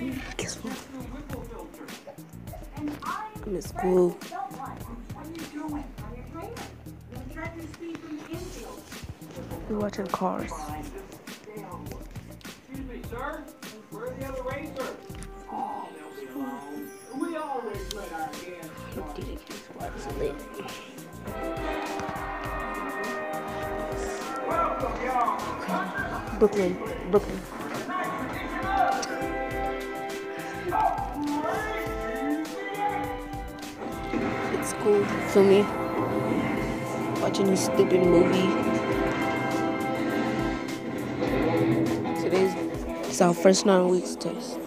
I'm in school. We're watching cars. Excuse me, sir. Where's the other racer? They'll be alone. We always let our. Brooklyn, Brooklyn. It's cool for me? Watching this stupid movie. Today's it's our first nine weeks test.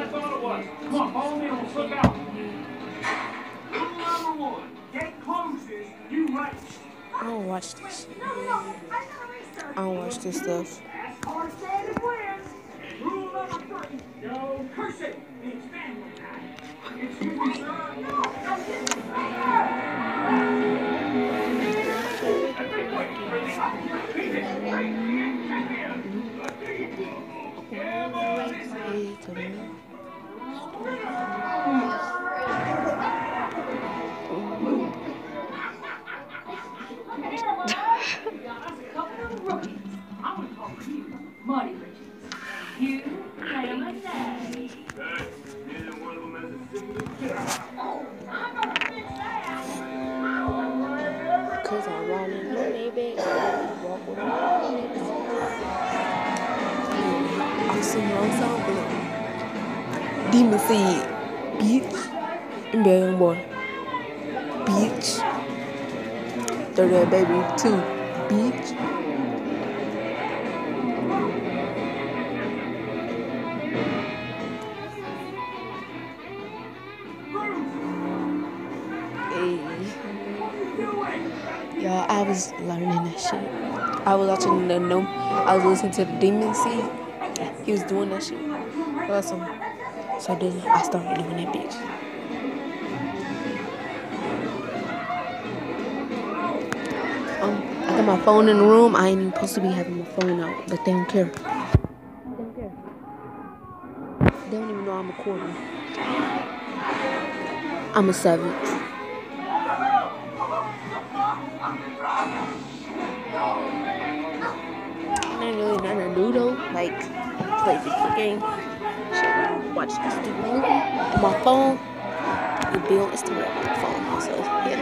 I thought it was. Come on, follow me and we'll slip out. Rule number one. Gate closes, you race. I don't watch this. I don't watch this stuff. A single care. I'm gonna fix that. Cause I run in the Maybach, walk with I sing wrong song, but Demon Seed, bitch, and Billion Boy, bitch. Dirty Baby, too, bitch. Y'all, I was learning that shit. I was watching the no. I was listening to the Demon Seed. He was doing that shit. Awesome. So then I started doing that bitch. Um, I got my phone in the room. I ain't even supposed to be having my phone out, but they don't care. They don't care. They don't even know I'm recording. I'm a savage. Like play video game, shit, watch movie on my phone. Be on Instagram on my phone. So yeah.